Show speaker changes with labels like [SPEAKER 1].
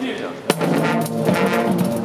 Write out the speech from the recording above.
[SPEAKER 1] Vielen Dank.